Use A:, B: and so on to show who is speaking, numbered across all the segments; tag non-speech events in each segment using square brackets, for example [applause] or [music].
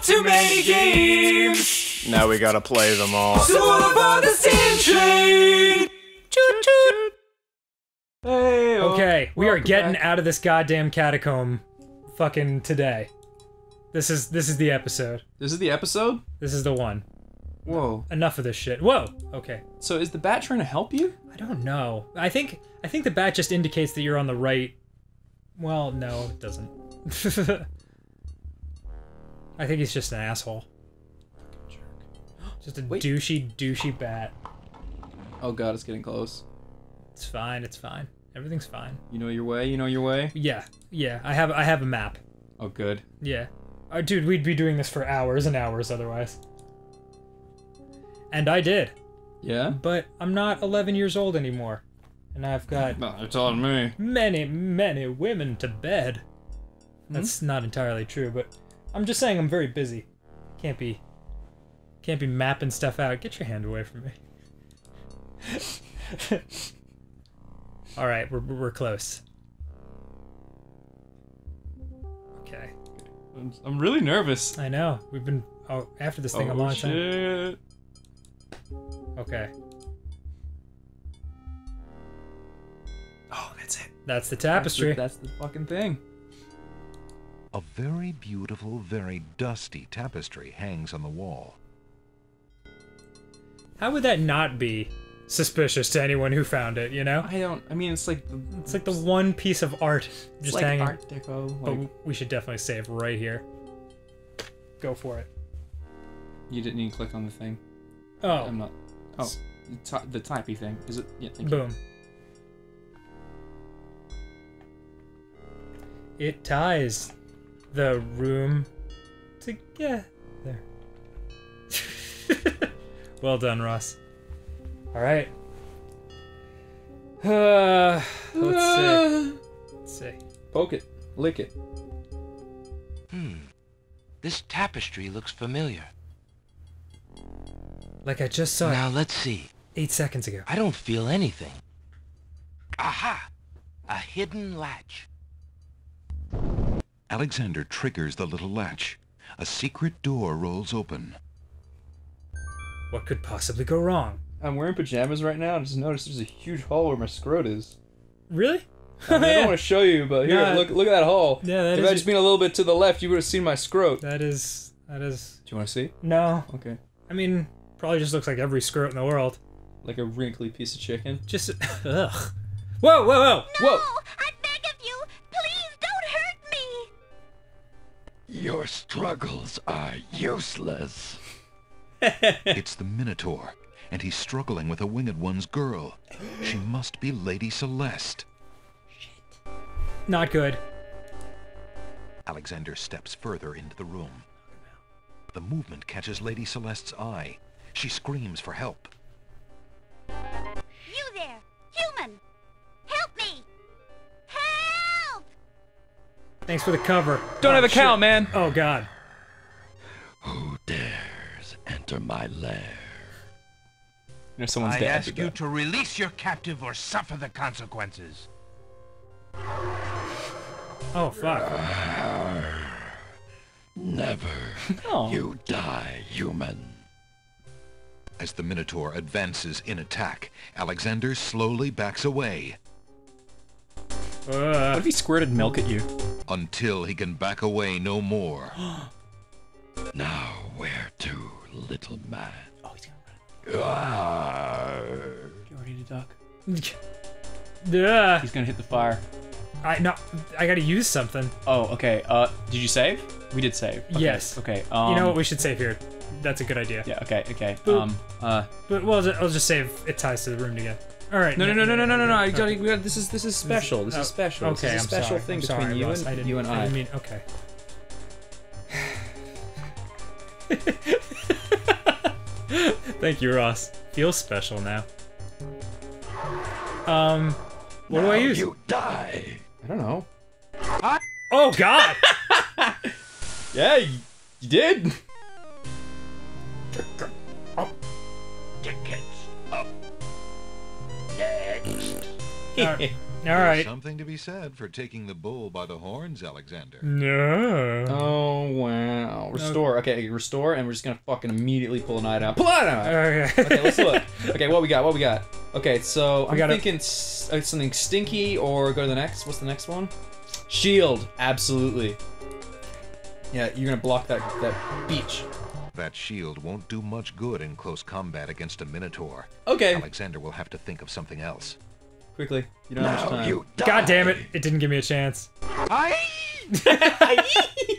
A: bought too many games.
B: Now we gotta play them all.
A: So all about the Steam Train. Choo choo.
B: Hey, oh,
C: Okay, we are getting out of this goddamn catacomb fucking today. This is this is the episode.
B: This is the episode?
C: This is the one.
B: Whoa.
C: Enough of this shit. Whoa. Okay.
B: So is the bat trying to help you?
C: I don't know. I think I think the bat just indicates that you're on the right. Well, no, it doesn't. [laughs] I think he's just an asshole. Jerk. Just a
B: Wait.
C: douchey, douchey bat.
B: Oh god, it's getting close.
C: It's fine. It's fine. Everything's fine.
B: You know your way, you know your way?
C: Yeah. Yeah. I have I have a map.
B: Oh good.
C: Yeah. Uh, dude, we'd be doing this for hours and hours otherwise. And I did.
B: Yeah?
C: But I'm not 11 years old anymore. And I've got
B: No, you're telling me.
C: many, many women to bed. That's not entirely true, but I'm just saying I'm very busy. Can't be can't be mapping stuff out. Get your hand away from me. [laughs] All right, we're we're close. Okay.
B: I'm, I'm really nervous.
C: I know. We've been oh, after this thing a
B: oh
C: long time.
B: shit.
C: Okay.
B: Oh, that's it.
C: That's the tapestry.
B: That's the, that's the fucking thing.
D: A very beautiful, very dusty tapestry hangs on the wall.
C: How would that not be suspicious to anyone who found it, you know?
B: I don't. I mean, it's like
C: It's like the one piece of art just
B: like
C: hanging.
B: Art Deco.
C: But we should definitely save right here. Go for it.
B: you didn't even click on the thing.
C: Oh,
B: I'm not. Oh, the, ty- the typey thing. Is it? Yeah. Thank you.
C: boom. It ties the room together. [laughs] well done, Ross. All right. Uh, let's see. Let's see.
B: Poke it. Lick it.
E: Hmm. This tapestry looks familiar.
C: Like I just saw
E: Now
C: it
E: let's see.
C: eight seconds ago.
E: I don't feel anything. Aha! A hidden latch.
D: Alexander triggers the little latch. A secret door rolls open.
C: What could possibly go wrong?
B: I'm wearing pajamas right now. and just noticed there's a huge hole where my scrot is.
C: Really?
B: I, mean, I don't [laughs] want to show you, but here,
C: Yeah.
B: look, look at that hole.
C: Yeah, that
B: if
C: is-
B: I just been a little bit to the left, you would have seen my scrot.
C: That is, that is.
B: Do you want to see?
C: No.
B: Okay.
C: I mean, probably just looks like every scrote in the world.
B: Like a wrinkly piece of chicken.
C: Just. [laughs] Ugh. Whoa, whoa, whoa!
B: Whoa!
F: I
G: Your struggles are useless. [laughs]
D: It's the Minotaur, and he's struggling with a winged one's girl. She must be Lady Celeste. Shit.
C: Not good.
D: Alexander steps further into the room. The movement catches Lady Celeste's eye. She screams for help.
C: Thanks for the cover.
B: Don't
C: Oh,
B: have a
C: shit.
B: count, man.
C: Oh god.
G: Who dares enter my lair?
B: You know, someone's
E: I ask you to release your captive or suffer the consequences.
C: Oh fuck.
G: Never. [laughs]
B: Oh.
G: You die, human.
D: As the Minotaur advances in attack, Alexander slowly backs away
B: What if he squirted milk at you?
D: until he can back away no more. [gasps]
G: Now where to, little man?
B: Oh, he's gonna run. You ready to duck? [laughs]
C: Ugh.
B: He's gonna hit the fire.
C: I no. I gotta use something.
B: Oh, okay. Uh, did you save? We did save. Okay,
C: Yes.
B: Okay. Um,
C: you know what? We should save here. That's a good idea.
B: Yeah. Okay. Okay.
C: Boop.
B: Um. Uh.
C: But well, I'll just save. It ties to the room together. All right.
B: No, no, no, no, no, no, no, no. You
C: Okay.
B: gotta, we gotta, this is this is special. This
C: Oh,
B: is special.
C: Okay,
B: this is a
C: I'm
B: special
C: sorry.
B: thing
C: I'm
B: between
C: sorry,
B: you
C: Ross.
B: and
C: I didn't,
B: you and
C: I
B: I.
C: mean. Okay. [laughs] Thank you, Ross. Feels special now. Um, what do I use?
G: You die.
B: I don't know.
C: Oh God! [laughs]
B: Yeah, you, you did. [laughs]
G: Tickets up. Next.
C: Alright. [laughs] All right.
D: Something to be said for taking the bull by the horns, Alexander.
C: No.
B: Oh wow. Restore. Okay, restore, and we're just gonna fucking immediately pull an item out. Pull an item out.
C: Okay.
B: Okay, let's look. Okay, what we got? What we got? Okay, so I'm
C: gotta-
B: thinking s- uh, something stinky, or go to the next. What's the next one? Shield. Absolutely. Yeah, you're gonna block that that beach.
D: That shield won't do much good in close combat against a minotaur.
B: Okay.
D: Alexander will have to think of something else.
B: Quickly. You don't have much time.
G: you die.
C: God damn it! It didn't give me a chance. I. [laughs]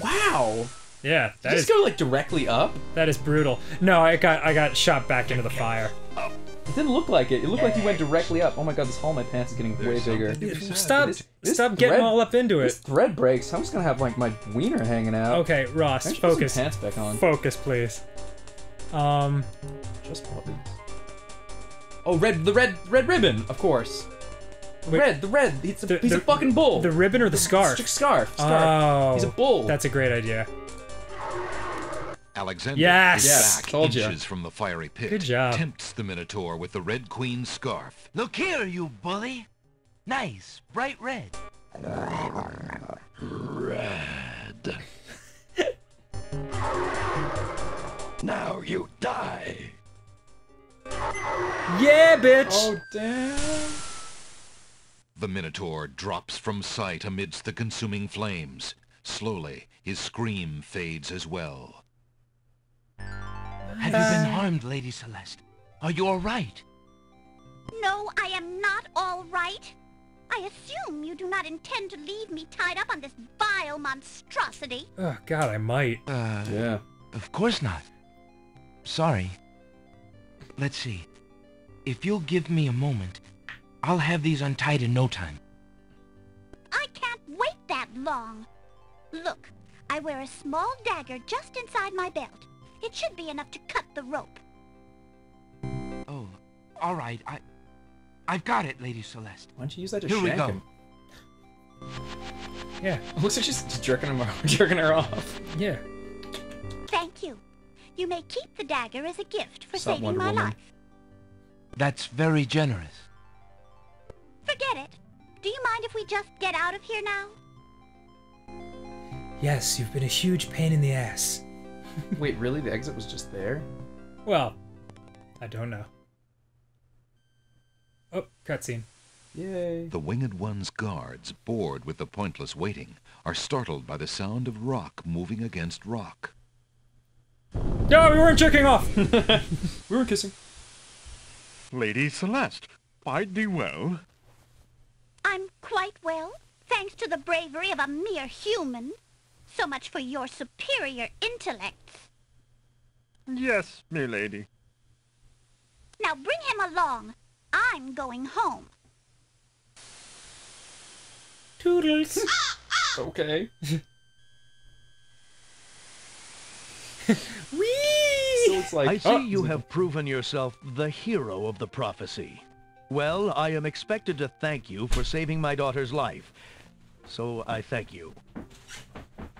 B: Wow.
C: Yeah, that
B: Did you
C: is
B: just go like directly up?
C: that is brutal. No, I got I got shot back into the fire.
B: It didn't look like it. It looked like you went directly up. Oh my god, this hole in my pants is getting way bigger.
D: something to.
C: Stop!
B: This- this
C: stop getting
B: thread-
C: all up into it.
B: This
C: it.
B: thread breaks. I'm just gonna have like my wiener hanging out.
C: Okay, Ross,
B: I put some
C: focus.
B: pants back on.
C: Focus, please. Um,
B: Just puppies. Oh, red, the red, red ribbon, of course.
C: Wait.
B: red, the red. He's a,
C: The-
B: he's a fucking bull.
C: the ribbon or the scarf?
B: Strict scarf. Scarf.
C: Oh,
B: he's a bull.
C: That's a great idea.
D: Alexander,
C: Yes!
D: is
B: Yes,
D: back
B: told ya.
D: inches from the fiery pit,
C: Good job.
D: tempts the minotaur with the Red Queen's scarf.
E: Look here, you bully. Nice, bright red.
G: Red. [laughs] now you die.
C: Yeah, bitch.
B: Oh damn.
D: The minotaur drops from sight amidst the consuming flames. Slowly, his scream fades as well.
E: Have you been harmed, Lady Celeste? Are you all right?
F: No, I am not all right. I assume you do not intend to leave me tied up on this vile monstrosity.
C: Oh God, I might.
E: Uh,
B: Yeah.
E: of course not. Sorry. Let's see. If you'll give me a moment, I'll have these untied in no time.
F: I can't wait that long. Look, I wear a small dagger just inside my belt. It should be enough to cut the rope.
E: Oh, all right. I, I've got it, Lady Celeste.
B: Why don't you use that to
E: Here we go.
B: him?
C: Yeah,
B: It looks like she's just jerking him, [laughs] jerking her off.
C: yeah.
F: Thank you. You may keep the dagger as a gift for
B: Stop,
F: saving
B: Wonder
F: my
B: Woman.
F: life.
E: That's very generous.
F: Forget it. Do you mind if we just get out of here now?
C: Yes, you've been a huge pain in the ass. [laughs]
B: Wait, really? The exit was just there?
C: Well, I don't know. Oh, cutscene.
B: Yay.
D: The Winged One's guards, bored with the pointless waiting, are startled by the sound of rock moving against rock.
C: No, we weren't jerking off. [laughs]
B: We were kissing.
H: Lady Celeste, quite thee well.
F: I'm quite well, thanks to the bravery of a mere human. So much for your superior intellects.
H: Yes, me lady.
F: Now bring him along. I'm going home.
C: Toodles. [laughs]
B: Okay. [laughs]
C: Whee!
B: So it's like.
I: I see
B: oh,
I: you have proven yourself the hero of the prophecy. Well, I am expected to thank you for saving my daughter's life. So I thank you.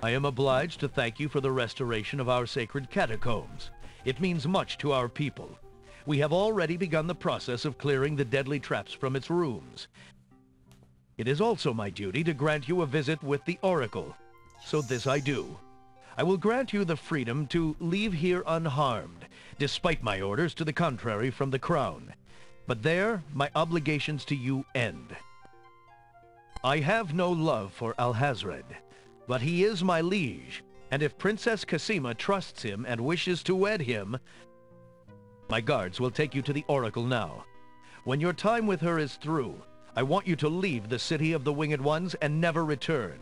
I: I am obliged to thank you for the restoration of our sacred catacombs. It means much to our people. We have already begun the process of clearing the deadly traps from its rooms. It is also my duty to grant you a visit with the Oracle. So this I do. I will grant you the freedom to leave here unharmed, despite my orders to the contrary from the Crown. But there, my obligations to you end. I have no love for Alhazred, but he is my liege, and if Princess Cassima trusts him and wishes to wed him, my guards will take you to the Oracle now. When your time with her is through, I want you to leave the City of the Winged Ones and never return.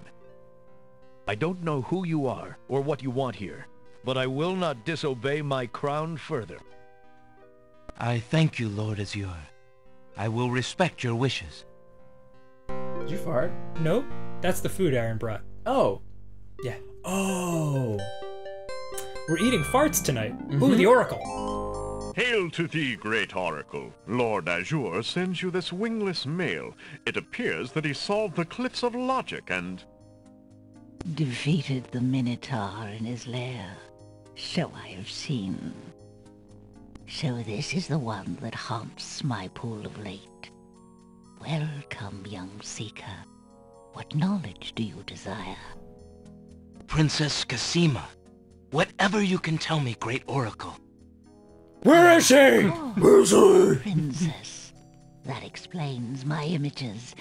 I: I don't know who you are or what you want here, but I will not disobey my crown further.
E: I thank you, Lord Azure. I will respect your wishes.
B: Did you fart?
C: Nope. That's the food Arin brought.
B: Oh.
C: Yeah.
B: Oh.
C: We're eating farts tonight. Ooh, mm-hmm. the Oracle.
H: Hail to thee, great oracle. Lord Azure sends you this wingless mail. It appears that he solved the cliffs of logic and...
J: defeated the Minotaur in his lair. So I have seen. So this is the one that haunts my pool of late. Welcome, young seeker. What knowledge do you desire?
E: Princess Cassima, whatever you can tell me, Great Oracle.
C: Where is she?
J: Oh, Where's she? Princess. That explains my images.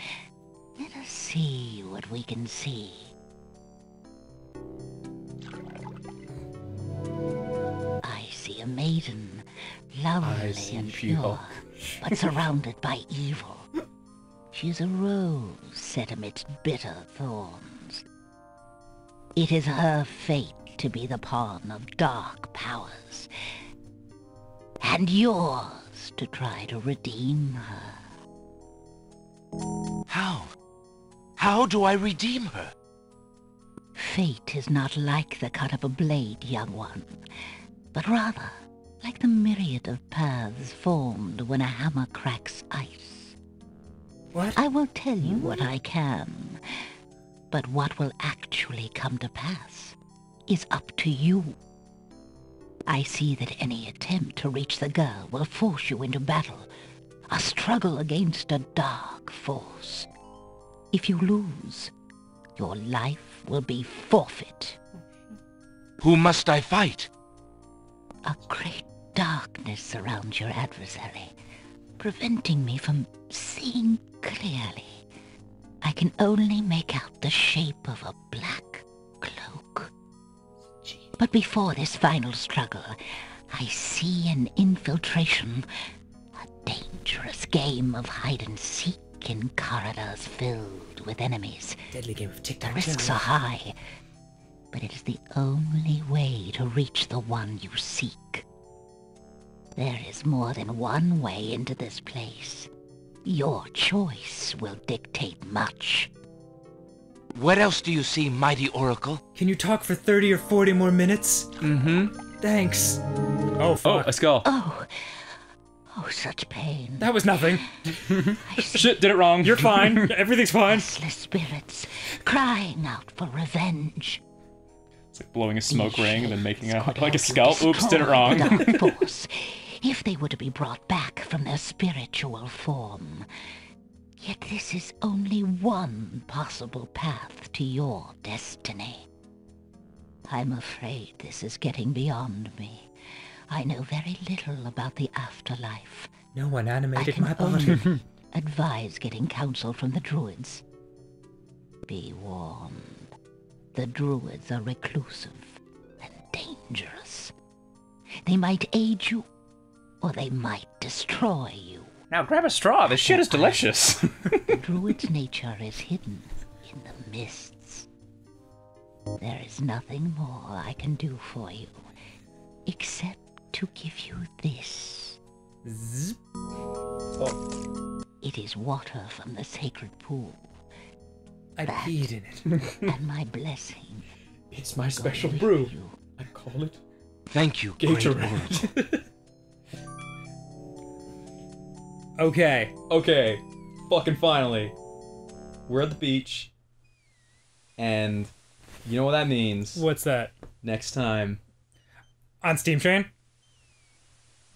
J: Let us see what we can see. Maiden, lovely and pure, [laughs] but surrounded by evil. She is a rose set amidst bitter thorns. It is her fate to be the pawn of dark powers, and yours to try to redeem her.
E: How? How do I redeem her?
J: Fate is not like the cut of a blade, young one, but rather like the myriad of paths formed when a hammer cracks ice.
C: What?
J: I will tell you what I can, but what will actually come to pass is up to you. I see that any attempt to reach the girl will force you into battle, a struggle against a dark force. If you lose, your life will be forfeit.
E: Who must I fight?
J: A great darkness surrounds your adversary, preventing me from seeing clearly. I can only make out the shape of a black cloak. But before this final struggle, I see an infiltration, a dangerous game of hide and seek in corridors filled with enemies.
C: Deadly game of
J: The
C: tic-tac-toe.
J: risks are high, but it is the only way to reach the one you seek. There is more than one way into this place. Your choice will dictate much.
E: What else do you see, mighty Oracle?
C: Can you talk for 30 or 40 more minutes?
B: Mm-hmm.
C: Thanks. Oh,
B: Oh,
C: fuck.
B: a skull.
J: Oh, oh, such pain.
C: That was nothing. [laughs]
B: Shit, did it wrong.
C: You're fine. [laughs] Everything's fine.
J: restless spirits crying out for revenge.
B: It's like blowing a smoke
J: These
B: ring and then making a like a
J: help
B: skull. Oops, did it wrong.
J: dark [laughs] force, if they were to be brought back from their spiritual form. Yet this is only one possible path to your destiny. I'm afraid this is getting beyond me. I know very little about the afterlife.
C: No one animated my body.
J: only [laughs] advise getting counsel from the druids. Be warned. The druids are reclusive and dangerous. They might aid you, or they might destroy you.
B: Now grab a straw. This shit is delicious. [laughs]
J: The druid's nature is hidden in the mists. There is nothing more I can do for you, except to give you this.
C: Zzz.
J: It is water from the sacred pool,
C: I
J: That.
C: peed in it. [laughs]
J: and my blessing.
B: it's my special brew.
J: you.
B: I call it
E: Thank you,
B: Gatorade. [laughs]
C: Okay.
B: okay, fucking finally, we're at the beach, and you know what that means.
C: What's that?
B: Next time,
C: On Steam Train?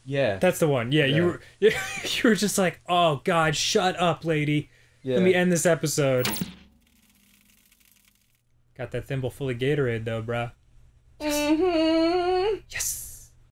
B: yeah,
C: That's the one. Yeah, you
B: Yeah.
C: were [laughs] you were just like, "Oh god, shut up, lady.
B: yeah.
C: Let me end this episode." Got that thimble full of Gatorade though, bruh. Mm-hmm.